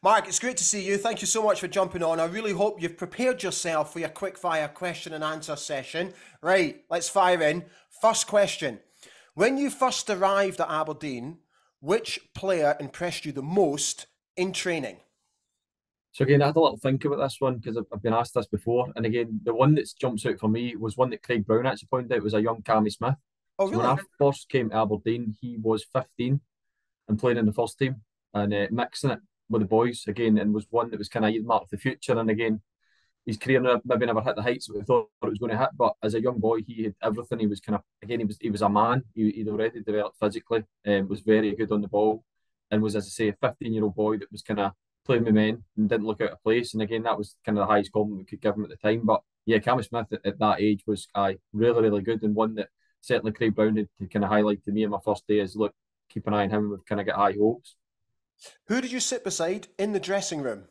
Mark, it's great to see you. Thank you so much for jumping on. I really hope you've prepared yourself for your quick fire question and answer session. Right, let's fire in. First question When you first arrived at Aberdeen, which player impressed you the most in training? So again, I had a little think about this one because I've, I've, been asked this before, and again, the one that jumps out for me was one that Craig Brown actually pointed out was a young Cammy Smith. Oh, really? So when I first came to Aberdeen, he was 15 and playing in the first team and uh, mixing it with the boys again, and was one that was kind of marked the future. And again, his career maybe never hit the heights that we thought it was going to hit, but as a young boy, he had everything. He was kind of again, he was he was a man. He, he'd already developed physically, and um, was very good on the ball, and was as I say, a 15 year old boy that was kind of playing with men and didn't look out of place. And again, that was kind of the highest compliment we could give him at the time. But yeah, Cammy Smith at, at that age was uh, really really good and one that certainly Craig Brown had to kind of highlight to me on my first day is look, keep an eye on him. We've kind of got high hopes. Who did you sit beside in the dressing room?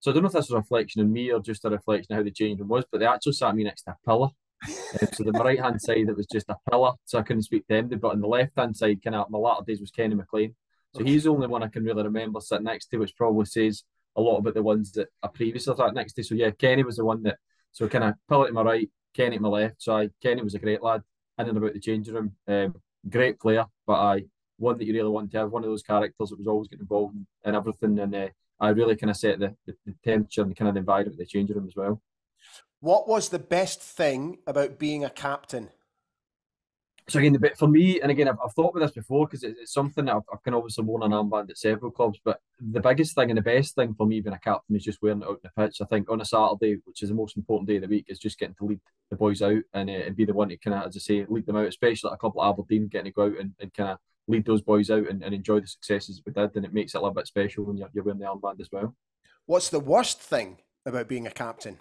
So I don't know if this was a reflection of me or just a reflection of how the change room was, but they actually sat me next to a pillar. um, so the right hand side it was just a pillar, so I couldn't speak to anybody. But on the left hand side, kind of my latter days was Kenny McLean. So he's the only one I can really remember sitting next to, which probably says a lot about the ones that I previously sat next to. So yeah, Kenny was the one that so kind of pillar to my right, Kenny to my left. So I Kenny was a great lad in and about the changing room. Um, great player, but I one that you really want to have, one of those characters that was always getting involved in, in everything. And uh, I really kind of set the, the, the temperature and the kind of the environment of the changing room as well. What was the best thing about being a captain? So again, the bit for me, and again, I've, I've thought about this before because it's, it's, something that I've, I've kind of obviously worn an armband at several clubs. But the biggest thing and the best thing for me being a captain is just wearing it out in the pitch. I think on a Saturday, which is the most important day of the week, is just getting to lead the boys out and, uh, and be the one to kind of, as I say, lead them out, especially at a club like Aberdeen, getting to go out and, and kind of lead those boys out and, and enjoy the successes we did. And it makes it a little bit special when you're, you're wearing the armband as well. What's the worst thing about being a captain?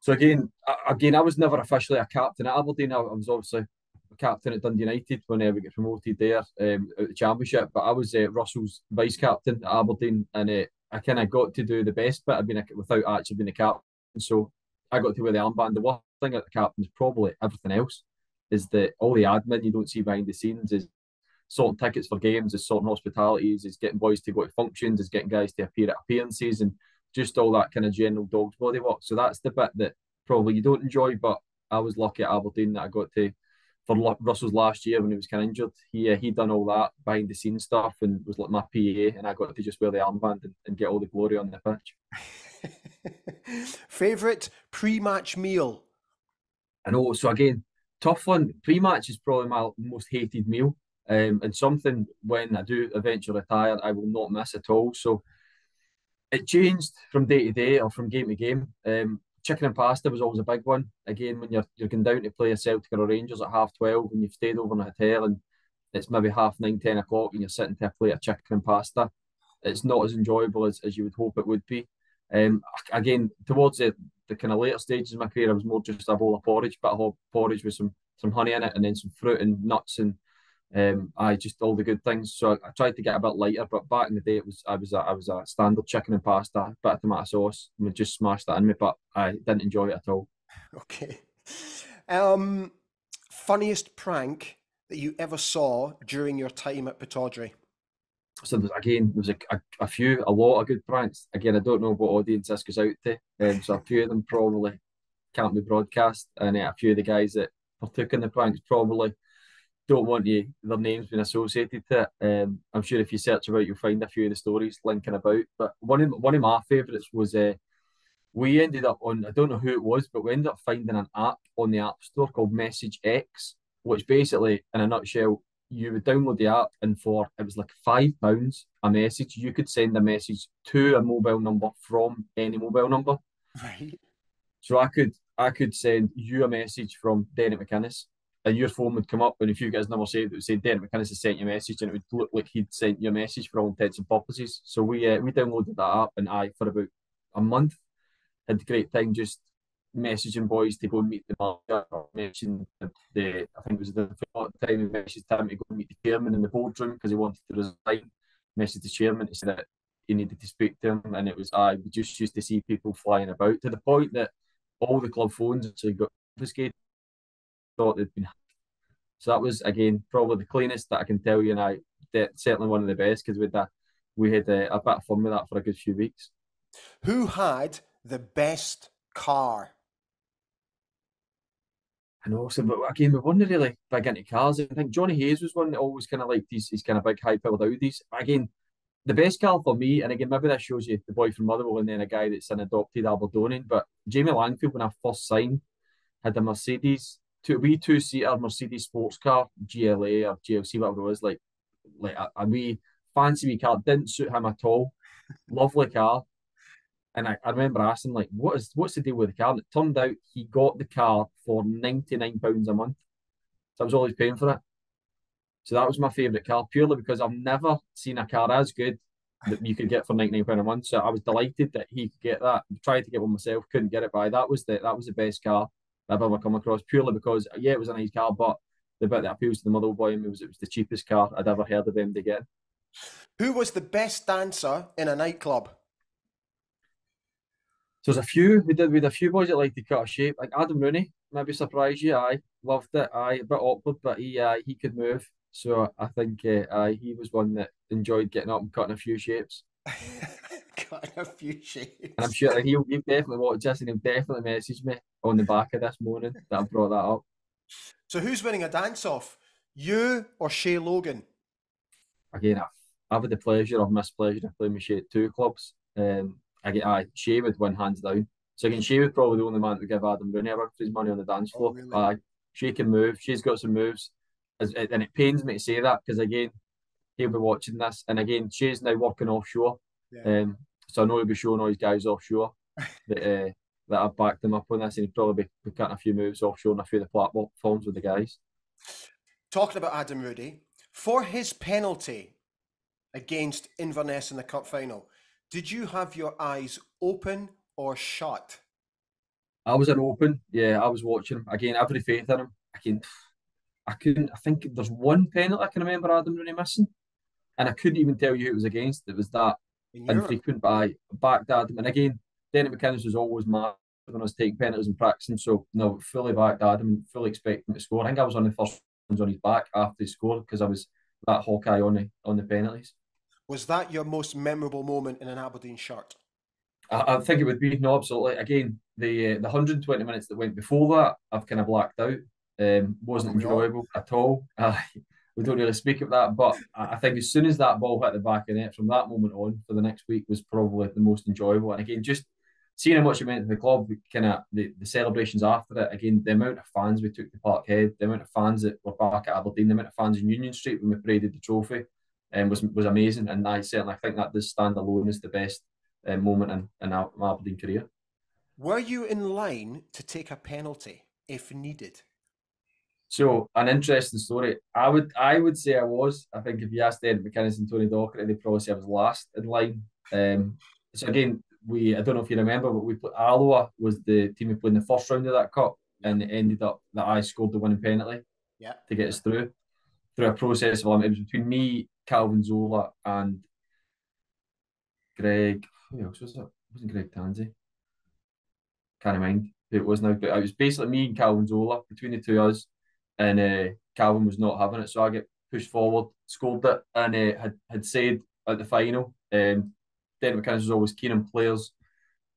So again, again, I was never officially a captain at Aberdeen. I was obviously a captain at Dundee United when uh, we get promoted there um, at the Championship. But I was uh, Russell's vice captain at Aberdeen, and uh, I kind of got to do the best bit. I've been a, without actually being a captain, so I got to wear the armband. The worst thing at the captain is probably everything else. Is that all the admin you don't see behind the scenes is sorting tickets for games, is sorting hospitalities, is getting boys to go to functions, is getting guys to appear at appearances, and just all that kind of general dog's body work. So that's the bit that probably you don't enjoy, but I was lucky at Aberdeen that I got to for Russell's last year when he was kind of injured. He uh, he done all that behind the scenes stuff and was like my PA, and I got to just wear the armband and, and get all the glory on the pitch. Favorite pre-match meal? I know. So again, tough one. Pre-match is probably my most hated meal, um, and something when I do eventually retire, I will not miss at all. So it changed from day to day or from game to game. Um, chicken and pasta was always a big one. Again, when you're you're going down to play a Celtic or a Rangers at half twelve, and you've stayed over in a hotel and it's maybe half nine, ten o'clock, and you're sitting to play a chicken and pasta, it's not as enjoyable as, as you would hope it would be. Um, again, towards the, the kind of later stages of my career, I was more just a bowl of porridge, but a whole porridge with some some honey in it, and then some fruit and nuts and um, I just all the good things. So I, I, tried to get a bit lighter, but back in the day, it was I was a, I was a standard chicken and pasta, bit of tomato sauce, and we just smashed that in me. But I didn't enjoy it at all. Okay. Um, funniest prank that you ever saw during your time at Pittodrie? So there's again, there was a, a, a, few, a lot of good pranks. Again, I don't know what audience this goes out to, um, so a few of them probably can't be broadcast, and uh, a few of the guys that partook in the pranks probably don't want you their names being associated to it. Um, I'm sure if you search about, you'll find a few of the stories linking about. But one of one of my favourites was uh, we ended up on I don't know who it was, but we ended up finding an app on the App Store called Message X, which basically, in a nutshell, you would download the app and for it was like five pounds a message, you could send a message to a mobile number from any mobile number. Right. So I could I could send you a message from Derek McInnes and your phone would come up, and if you get guys never saved it, would say Derek McInnes has sent you a message, and it would look like he'd sent you a message for all intents and purposes. So we uh, we downloaded that app, and I for about a month had a great time just messaging boys to go and meet the manager, the, I think it was the time he messaged time to go meet the chairman in the boardroom because he wanted to resign. Messaged the chairman to say that he needed to speak to him, and it was I we just used to see people flying about to the point that all the club phones actually got confiscated thought they'd been. So that was again probably the cleanest that I can tell you, and I certainly one of the best because with that we had uh, a bit of fun with that for a good few weeks. Who had the best car? I know, so but again, we weren't really big into cars. I think Jonny Hayes was one that always kind of liked these, these kind of big high powered Audis. Again, the best car for me, and again, maybe that shows you the boy from Motherwell and then a guy that's an adopted Aberdonian, but Jamie Langfield, when I first signed, had a Mercedes, two wee two seater Mercedes sports car, GLA or GLC, whatever it was, like like a, a wee fancy wee car, didn't suit him at all. Lovely car. And I, I remember asking, like, what is what's the deal with the car? And it turned out he got the car for £99 a month. So I was always paying for it. So that was my favourite car, purely because I've never seen a car as good that you could get for ninety nine pound a month. So I was delighted that he could get that. Tried to get one myself, couldn't get it by. That was the that was the best car I've ever come across. Purely because yeah, it was a nice car, but the bit that appeals to the mother boy was it was the cheapest car I'd ever heard of him to get. Who was the best dancer in a nightclub? So there's a few. We did with a few boys that like to cut a shape, like Adam Rooney. Maybe surprise you. I loved it. I a bit awkward, but he uh, he could move. So I think uh, he was one that enjoyed getting up and cutting a few shapes. cutting a few shapes. And I'm sure he'll, he'll definitely watch this and he'll definitely message me on the back of this morning that I brought that up. So who's winning a dance off? You or Shay Logan? Again, I've, I've had the pleasure of mispleasure of playing with Shay at two clubs. Um, again, I Shay would win hands down. So again, Shay was probably the only man to give Adam Rooney a run for his money on the dance oh, floor. Oh, really? uh, she can move. She's got some moves and it pains me to say that because again, he'll be watching this, and again, Shay's now working offshore, yeah. um, so I know he'll be showing all his guys offshore that uh, that I've backed him up on this, and he'll probably be, be cutting a few moves offshore and a few of the platforms with the guys. Talking about Adam Rooney, for his penalty against Inverness in the cup final, did you have your eyes open or shut? I was an open, yeah. I was watching him again. Every faith in him. I can I couldn't. I think there's one penalty I can remember Adam Rooney missing, and I couldn't even tell you who it was against. It was that infrequent. But I backed Adam, and again, Denny McInnes was always mad when I was taking penalties and practicing. So no, fully backed Adam, and fully expecting to score. I think I was on the first ones on his back after he scored because I was that Hawkeye on the on the penalties. Was that your most memorable moment in an Aberdeen shirt? I, I think it would be no, absolutely. Again, the uh, the 120 minutes that went before that, I've kind of blacked out. Um, wasn't enjoyable at all. We don't really speak of that, but I think as soon as that ball hit the back of the net, from that moment on for the next week was probably the most enjoyable. And again, just seeing how much it meant to the club, kind of the, the celebrations after it. Again, the amount of fans we took to Parkhead, the amount of fans that were back at Aberdeen, the amount of fans in Union Street when we paraded the trophy, um, was was amazing. And I certainly I think that does stand alone as the best uh, moment in, in our Aberdeen career. Were you in line to take a penalty if needed? So an interesting story. I would I would say I was. I think if you asked Ed McInnes and Tony Docherty, they'd probably say I was last in line. Um, so again, we I don't know if you remember, but we put Alloa was the team we played in the first round of that cup, and it ended up that I scored the winning penalty. Yeah. To get us through, through a process of it was between me, Calvin Zola, and Greg. Who else was it? it wasn't Greg Tansey? Can't mind who it was now, but it was basically me and Calvin Zola between the two of us and uh, Calvin was not having it, so I get pushed forward, scored it, and uh, had had said at the final, um, Denny McInnes was always keen on players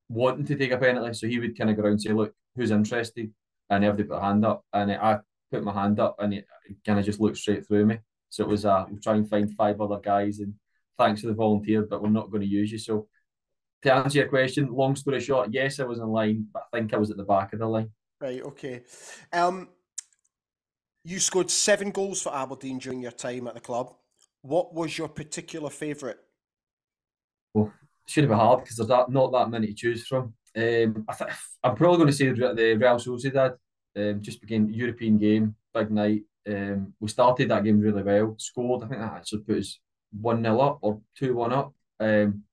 wanting to take a penalty, so he would kind of go around and say, "Look, who's interested?" And everybody put a hand up, and uh, I put my hand up, and it, kind of just looked straight through me. So it was, uh, we'll try and find five other guys, and thanks to the volunteer, but we're not going to use you. So to answer your question, long story short, yes, I was in line, but I think I was at the back of the line. Right. Okay. Um, you scored seven goals for Aberdeen during your time at the club. What was your particular favourite? Well, it should have been hard because there's not, not that many to choose from. Um, I th- I'm probably going to say the Real Sociedad. Um, just began European game, big night. Um, we started that game really well. Scored, I think that actually put us one 0 up or two one up. Um,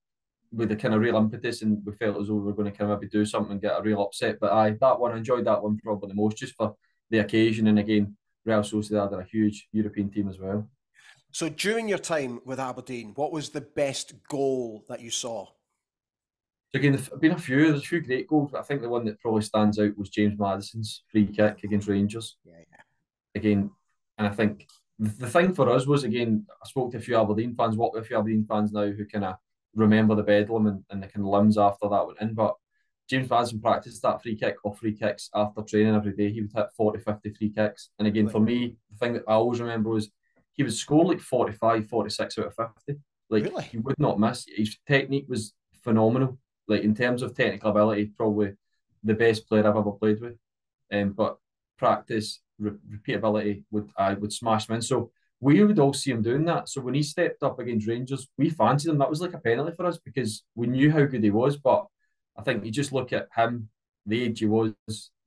with a kind of real impetus, and we felt as though we were going to kind of maybe do something and get a real upset. But I that one I enjoyed that one probably the most, just for the occasion. And again, Real Sociedad are a huge European team as well. So during your time with Aberdeen, what was the best goal that you saw? So again, there's been a few. There's a few great goals, but I think the one that probably stands out was James Maddison's free kick against Rangers. Yeah, yeah. Again, and I think the, thing for us was again, I spoke to a few Aberdeen fans, what with a few Aberdeen fans now who kind of remember the bedlam and, and the kind of limbs after that went in. But James Maddison practiced that free kick or free kicks after training every day. He would hit 40, 50 free kicks. And again, for me, the thing that I always remember was he would score like 45, 46 out of 50. Like really? he would not miss. His technique was phenomenal. Like in terms of technical ability, probably the best player I've ever played with. Um, but practice, re- repeatability would I would smash him in. So we would all see him doing that. So when he stepped up against Rangers, we fancied him. That was like a penalty for us because we knew how good he was. But I think you just look at him, the age he was,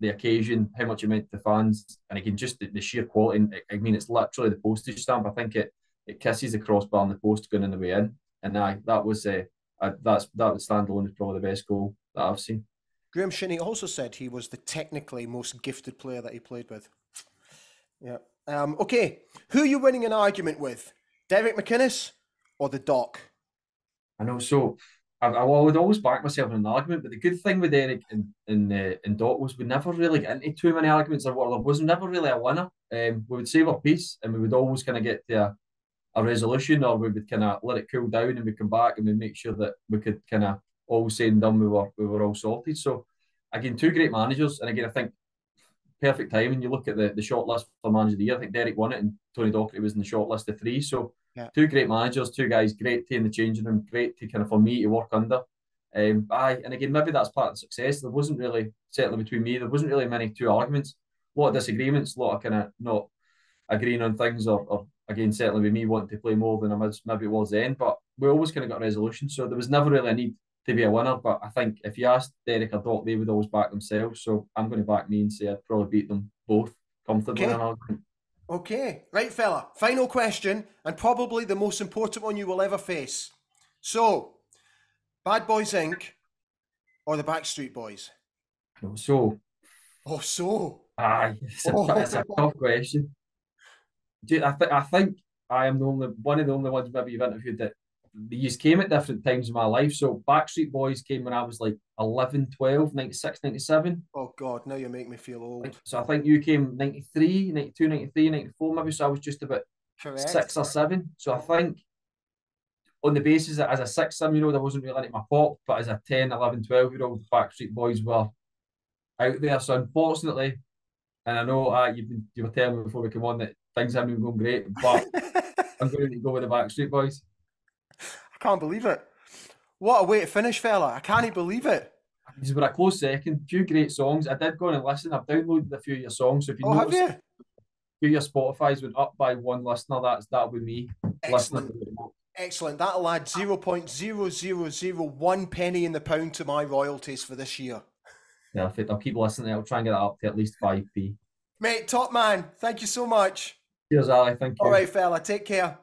the occasion, how much he meant to fans, and again just the, the sheer quality. I mean, it's literally the postage stamp. I think it it kisses the crossbar and the post going in the way in, and I, that was uh, I, that's that standalone is probably the best goal that I've seen. Graeme Shinnie also said he was the technically most gifted player that he played with. Yeah. Um, okay, who are you winning an argument with, Derek McInnes or the Doc? I know. So I, I would always back myself in an argument, but the good thing with Derek and and, uh, and Doc was we never really get into too many arguments or what. There was never really a winner. Um, we would save our peace and we would always kind of get to a, a resolution, or we would kind of let it cool down and we come back and we make sure that we could kind of all said and done, we were we were all sorted. So again, two great managers, and again, I think perfect timing. You look at the, the short list for manager of the year. I think Derek won it, and Tony Docherty was in the short list of three. So yeah. two great managers, two guys, great to in the changing room, great to kind of for me to work under. Um, aye, and again, maybe that's part of the success. There wasn't really certainly between me. There wasn't really many two arguments. A lot of disagreements, a lot of kind of not agreeing on things, or, or again, certainly with me wanting to play more than I was maybe it was then. But we always kind of got a resolution, so there was never really a need to be a winner. But I think if you asked Derek or Doc, they would always back themselves. So I'm going to back me and say I'd probably beat them both comfortably okay. In an argument. Okay, right, fella. Final question, and probably the most important one you will ever face. So, Bad Boys Inc. or the Backstreet Boys? Oh, so. Oh, so. Aye, it's a, oh. it's a tough question. I, th- I think I am the only one of the only ones maybe you've interviewed that these came at different times in my life. So Backstreet Boys came when I was like 11, 12, 96, 97. Oh God, now you make me feel old. So I think you came 93, 92, 93, 94 maybe. So I was just about Correct. six or seven. So I think on the basis that as a six, seven year old, I wasn't really into my pop, but as a 10, 11, 12 year old, Backstreet Boys were out there. So unfortunately, and I know uh, you've been, you were telling me before we came on that things haven't been going great, but I'm going to go with the Backstreet Boys. I can't believe it. What a way to finish, fella. I can't believe it. These were a close second. Few great songs. I did go and listen. I've downloaded a few of your songs. So if you oh, notice, have you? few of your Spotify's went up by one listener. That's that'll be me. Excellent. Excellent. That'll add 0.0001 penny in the pound to my royalties for this year. Perfect. I'll keep listening. I'll try and get that up to at least 5p. Mate, top man. Thank you so much. Cheers, Ally. Thank you. All right, fella. Take care.